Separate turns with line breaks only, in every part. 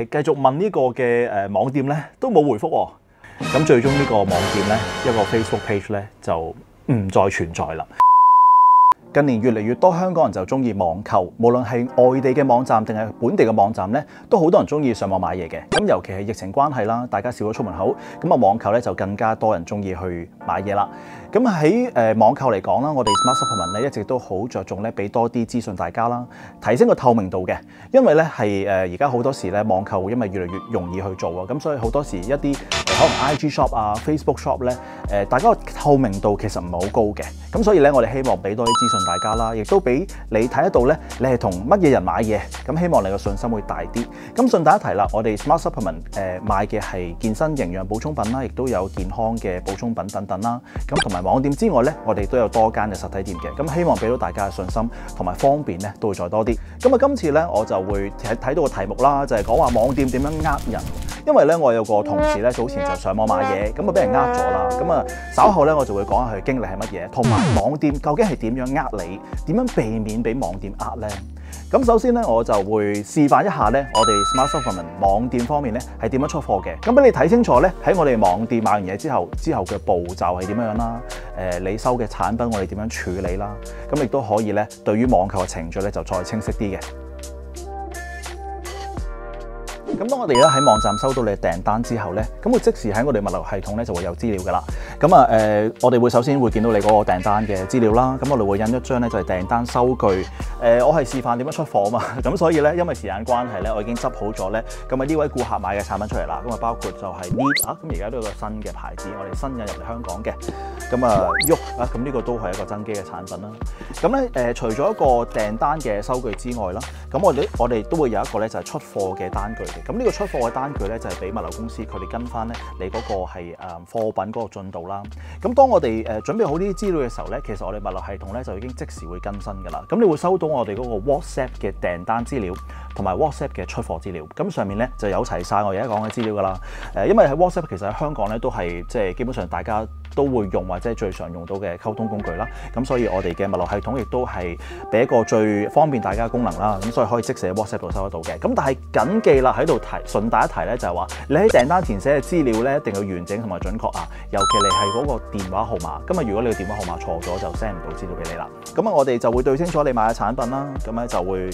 繼續問呢個嘅誒網店咧都冇回覆喎。咁最終呢個網店咧一個 Facebook page 咧就唔再存在啦。近年越嚟越多香港人就中意網購，無論係外地嘅網站定係本地嘅網站咧，都好多人中意上網買嘢嘅。咁尤其係疫情關係啦，大家少咗出門口，咁啊網購咧就更加多人中意去買嘢啦。咁喺誒網購嚟講啦，我哋 Smart Supplement 咧一直都好着重咧俾多啲資訊大家啦，提升個透明度嘅。因為咧係誒而家好多時咧網購因為越嚟越容易去做啊，咁所以好多時一啲可能 IG shop 啊、Facebook shop 咧誒，大家個透明度其實唔係好高嘅。咁所以咧，我哋希望俾多啲資訊大家啦，亦都俾你睇得到咧，你係同乜嘢人買嘢，咁希望你個信心會大啲。咁順帶一提啦，我哋 Smart Supplement 誒賣嘅係健身營養補充品啦，亦都有健康嘅補充品等等啦。咁同埋網店之外咧，我哋都有多間嘅實體店嘅。咁希望俾到大家嘅信心同埋方便咧，都會再多啲。咁啊，今次咧我就會睇睇到個題目啦，就係講話網店點樣呃人。因為咧，我有個同事咧早前就上網買嘢，咁啊俾人呃咗啦。咁啊稍後咧，我就會講下佢經歷係乜嘢，同埋網店究竟係點樣呃你，點樣避免俾網店呃呢？咁首先咧，我就會示範一下咧，我哋 Smart Supplement 網店方面咧係點樣出貨嘅。咁俾你睇清楚咧，喺我哋網店買完嘢之後，之後嘅步驟係點樣啦？誒、你收嘅產品我哋點樣處理啦？咁亦都可以咧，對於網購嘅程序咧就再清晰啲嘅。咁當我哋咧喺網站收到你訂單之後咧，咁佢即時喺我哋物流系統咧就會有資料噶啦。咁啊誒，我哋會首先會見到你嗰個訂單嘅資料啦。咁我哋會印一張咧就係訂單收據。誒、我係示範點樣出貨啊嘛。咁所以咧，因為時間關係咧，我已經執好咗咧。咁啊呢位顧客買嘅產品出嚟啦。咁啊包括就係呢啊，咁而家都有個新嘅牌子，我哋新引入嚟香港嘅。咁啊喐啊，咁呢個都係一個真機嘅產品啦。咁咧誒，除咗一個訂單嘅收據之外啦，咁我哋我哋都會有一個咧就係出貨嘅單據嘅。咁呢個出貨嘅單據咧就係俾物流公司佢哋跟翻咧你嗰個係誒貨品嗰個進度啦。咁當我哋誒準備好呢啲資料嘅時候咧，其實我哋物流系統咧就已經即時會更新㗎啦。咁你會收到我哋嗰個 WhatsApp 嘅訂單資料同埋 WhatsApp 嘅出貨資料。咁上面咧就有齊晒我而家講嘅資料㗎啦。誒，因為喺 WhatsApp 其實喺香港咧都係即係基本上大家都會用或者最常用到嘅溝通工具啦。咁所以我哋嘅物流系統亦都係俾一個最方便大家嘅功能啦。咁所以可以即時喺 WhatsApp 度收得到嘅。咁但係緊記啦，喺度提順帶一提咧，就係話你喺訂單填寫嘅資料咧一定要完整同埋準確啊。尤其你係嗰個電話號碼。咁啊，如果你個電話號碼錯咗，就 send 唔到資料俾你啦。咁啊，我哋就會對清楚你買嘅產品啦。咁咧就會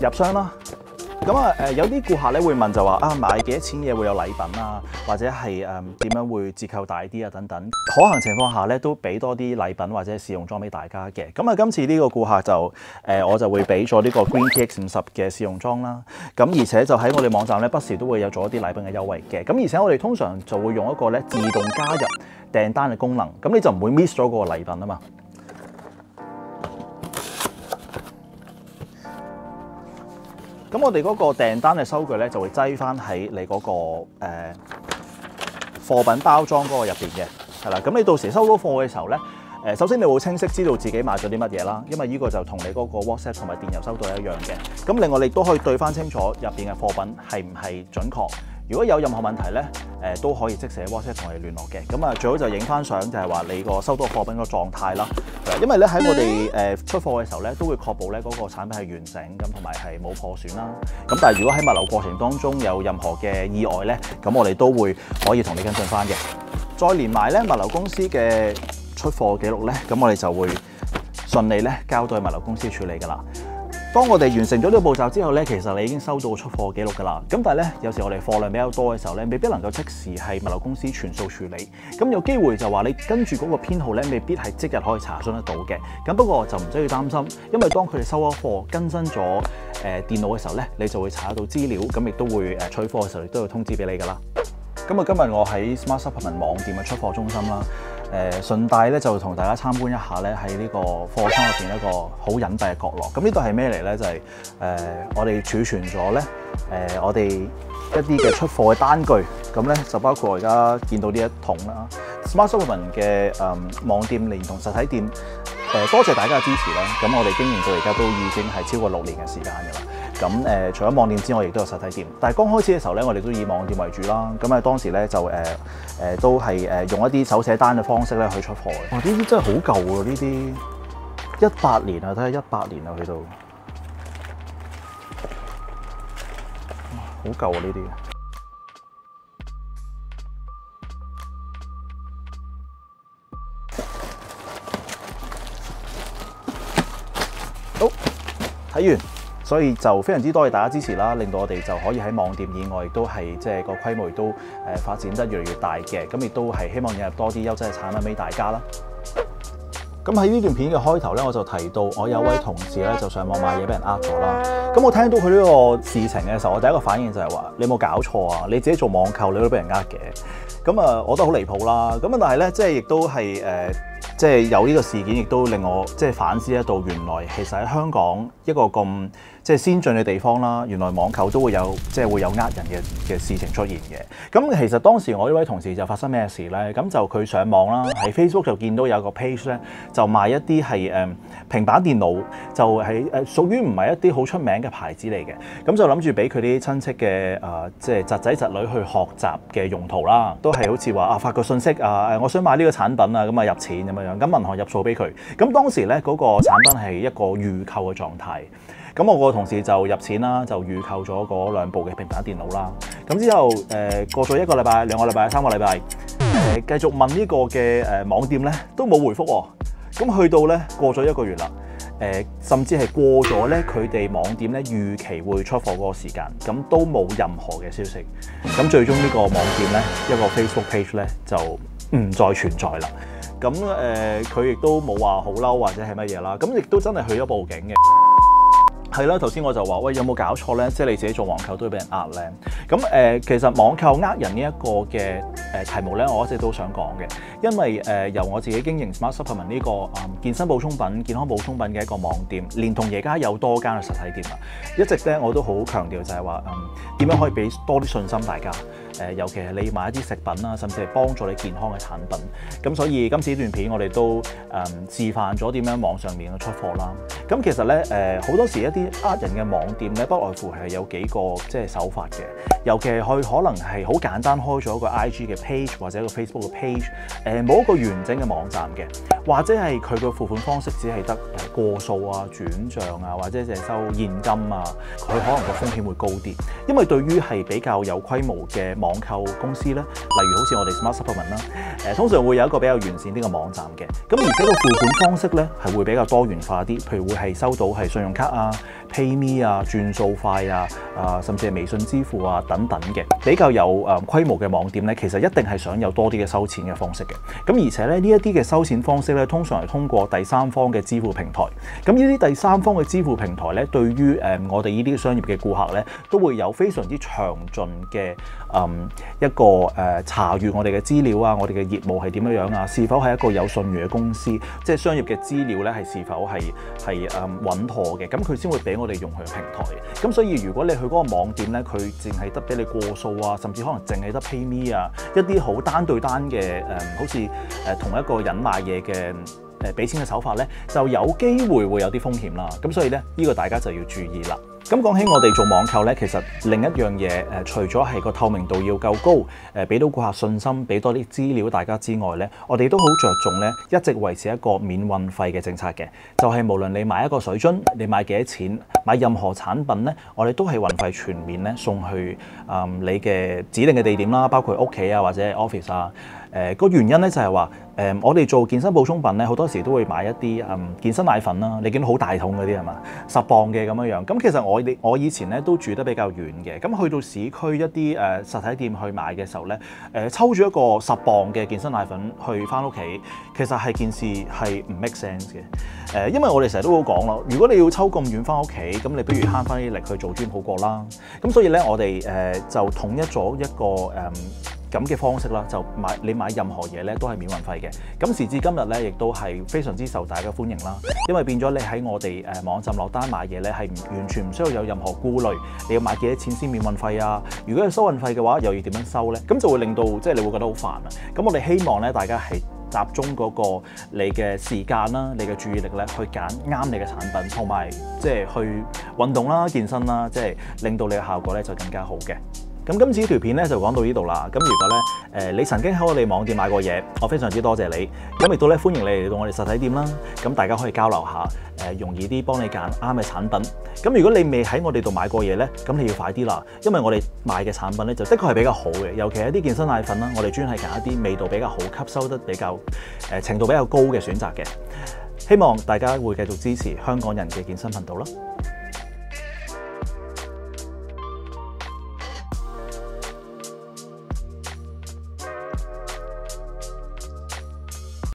誒、入箱啦。咁啊誒有啲顧客咧會問就話啊買幾多錢嘢會有禮品啊，或者係誒點樣會折扣大啲啊等等。可行情況下咧都俾多啲禮品或者試用裝俾大家嘅。咁啊今次呢個顧客就誒、我就會俾咗呢個 Green TX 五十嘅試用裝啦。咁而且就喺我哋網站咧不時都會有做一啲禮品嘅優惠嘅。咁而且我哋通常就會用一個咧自動加入訂單嘅功能，咁你就唔會 miss 咗嗰個禮品啊嘛。咁我哋嗰個訂單嘅收據咧，就會擠翻喺你嗰、個誒、貨品包裝嗰個入邊嘅，係啦。咁你到時收到貨嘅時候咧，誒、首先你會清晰知道自己買咗啲乜嘢啦，因為呢個就同你嗰個 WhatsApp 同埋電郵收到一樣嘅。咁另外你都可以對翻清楚入邊嘅貨品係唔係準確。如果有任何問題咧，誒、都可以即時喺 WhatsApp 同我哋聯絡嘅。咁啊，最好就影翻相，就係話你個收到貨品個狀態啦。因為咧喺我哋誒出貨嘅時候咧，都會確保咧嗰個產品係完整咁，同埋係冇破損啦。咁但係如果喺物流過程當中有任何嘅意外咧，咁我哋都會可以同你跟進翻嘅。再連埋咧物流公司嘅出貨記錄咧，咁我哋就會順利咧交到去物流公司處理㗎啦。當我哋完成咗呢個步驟之後咧，其實你已經收到出貨記錄㗎啦。咁但係咧，有時我哋貨量比較多嘅時候咧，未必能夠即時係物流公司全數處理。咁有機會就話你跟住嗰個編號咧，未必係即日可以查詢得到嘅。咁不過就唔需要擔心，因為當佢哋收咗貨更新咗誒、呃、電腦嘅時候咧，你就會查得到資料，咁亦都會誒取貨嘅時候亦都會通知俾你㗎啦。咁啊，今日我喺 Smart Supplement 網店嘅出貨中心啦。誒、順帶咧就同大家參觀一下咧，喺呢個貨倉入邊一個好隱蔽嘅角落。咁呢度係咩嚟咧？就係、誒、我哋儲存咗咧誒我哋一啲嘅出貨嘅單據。咁咧就包括我而家見到呢一桶啦，Smart Supplement 嘅誒、網店連同實體店。誒、多謝大家嘅支持啦。咁我哋經營到而家都已經係超過六年嘅時間㗎啦。咁誒、除咗網店之外，亦都有實體店。但係剛開始嘅時候咧，我哋都以網店為主啦。咁啊，當時咧就誒誒、都係誒用一啲手寫單嘅方式咧去出貨嘅。哇！呢啲真係好舊喎，呢啲一八年啊，睇下一八年啊，去到好舊啊呢啲。好，睇完，所以就非常之多謝大家支持啦，令到我哋就可以喺網店以外，亦都係即係個規模亦都誒發展得越嚟越大嘅，咁亦都係希望引入多啲優質嘅產品俾大家啦。咁喺呢段片嘅開頭咧，我就提到我有位同事咧就上網買嘢俾人呃咗啦。咁我聽到佢呢個事情嘅時候，我第一個反應就係話：你有冇搞錯啊？你自己做網購，你都俾人呃嘅。咁啊，我覺得好離譜啦。咁啊，但係咧，即係亦都係誒，即係有呢個事件，亦都令我即係反思得到，原來其實喺香港一個咁即係先進嘅地方啦，原來網購都會有即係會有呃人嘅嘅事情出現嘅。咁其實當時我呢位同事就發生咩事咧？咁就佢上網啦，喺 Facebook 就見到有個 page 咧，就賣一啲係誒平板電腦，就係誒屬於唔係一啲好出名嘅牌子嚟嘅。咁就諗住俾佢啲親戚嘅誒，即係侄仔侄女去學習嘅用途啦，都係好似話啊發個信息啊誒，我想買呢個產品啊，咁啊入錢咁樣樣，咁銀行入數俾佢。咁當時咧嗰個產品係一個預購嘅狀態。咁我個同事就入錢啦，就預購咗嗰兩部嘅平板電腦啦。咁之後誒、呃、過咗一個禮拜、兩個禮拜、三個禮拜，誒、呃、繼續問呢個嘅誒、呃、網店咧，都冇回覆喎。咁去到咧過咗一個月啦，誒、甚至係過咗咧佢哋網店咧預期會出貨嗰個時間，咁都冇任何嘅消息。咁最終呢個網店咧一個 Facebook page 咧就唔再存在啦。咁誒佢亦都冇話好嬲或者係乜嘢啦。咁亦都真係去咗報警嘅。係啦，頭先我就話喂，有冇搞錯咧？即係你自己做網購都會俾人呃咧。咁誒、其實網購呃人呢一個嘅誒題目咧，我一直都想講嘅，因為誒、由我自己經營 Smart Supplement 呢、這個、健身補充品、健康補充品嘅一個網店，連同而家有多間嘅實體店啦，一直咧我都好強調就係話嗯點樣可以俾多啲信心大家。誒、尤其係你買一啲食品啦，甚至係幫助你健康嘅產品。咁所以今次呢段片我哋都誒、示範咗點樣網上面嘅出貨啦。咁其實咧誒好多時一啲呃人嘅網店咧，不外乎係有幾個即係手法嘅。尤其係佢可能係好簡單開咗一個 IG 嘅 page 或者一個 Facebook 嘅 page，誒、冇一個完整嘅網站嘅，或者係佢嘅付款方式只係得過數啊、轉帳啊，或者淨係收現金啊，佢可能個風險會高啲。因為對於係比較有規模嘅網購公司咧，例如好似我哋 Smart Supplement 啦，通常會有一個比較完善啲嘅網站嘅。咁而且個付款方式咧係會比較多元化啲，譬如會係收到係信用卡啊、PayMe 啊、轉數快啊、啊甚至係微信支付啊。等等嘅比較有誒規模嘅網店咧，其實一定係想有多啲嘅收錢嘅方式嘅。咁而且咧呢一啲嘅收錢方式咧，通常係通過第三方嘅支付平台。咁呢啲第三方嘅支付平台咧，對於誒我哋呢啲商業嘅顧客咧，都會有非常之詳盡嘅誒一個誒查閲我哋嘅資料啊，我哋嘅業務係點樣樣啊，是否係一個有信譽嘅公司，即係商業嘅資料咧係是否係係誒穩妥嘅，咁佢先會俾我哋用佢嘅平台。咁所以如果你去嗰個網店咧，佢淨係得俾你過數啊，甚至可能淨係得 PayMe 啊，一啲好單對單嘅誒、好似誒同一個人買嘢嘅誒俾錢嘅手法咧，就有機會會有啲風險啦。咁所以咧，呢、呢個大家就要注意啦。咁講起我哋做網購咧，其實另一樣嘢誒、呃，除咗係個透明度要夠高，誒、呃、俾到顧客信心，俾多啲資料大家之外咧，我哋都好着重咧，一直維持一個免運費嘅政策嘅。就係、是、無論你買一個水樽，你買幾多錢，買任何產品咧，我哋都係運費全面咧送去啊、你嘅指定嘅地點啦，包括屋企啊或者 office 啊。誒、呃、個原因咧就係話誒我哋做健身補充品咧，好多時都會買一啲嗯健身奶粉啦。你見到好大桶嗰啲係嘛，十磅嘅咁樣樣。咁其實我哋我以前咧都住得比較遠嘅，咁去到市區一啲誒、呃、實體店去買嘅時候咧，誒、抽住一個十磅嘅健身奶粉去翻屋企，其實係件事係唔 make sense 嘅。誒、因為我哋成日都好講咯，如果你要抽咁遠翻屋企，咁你不如慳翻啲力去做 gym 好過啦。咁所以咧，我哋誒、就統一咗一個誒。咁嘅方式啦，就買你買任何嘢咧都係免運費嘅。咁時至今日咧，亦都係非常之受大家歡迎啦。因為變咗你喺我哋誒網站落單買嘢咧，係完全唔需要有任何顧慮。你要買幾多錢先免運費啊？如果係收運費嘅話，又要點樣收咧？咁就會令到即係你會覺得好煩啊。咁我哋希望咧，大家係集中嗰個你嘅時間啦，你嘅注意力咧，去揀啱你嘅產品，同埋即係去運動啦、健身啦，即係令到你嘅效果咧就更加好嘅。咁今次呢條片咧就講到呢度啦。咁如果咧誒你曾經喺我哋網店買過嘢，我非常之多謝你。咁亦都咧歡迎你嚟到我哋實體店啦。咁大家可以交流下，誒容易啲幫你揀啱嘅產品。咁如果你未喺我哋度買過嘢咧，咁你要快啲啦，因為我哋賣嘅產品咧就的確係比較好嘅，尤其係啲健身奶粉啦，我哋專係揀一啲味道比較好、吸收得比較誒程度比較高嘅選擇嘅。希望大家會繼續支持香港人嘅健身頻道啦。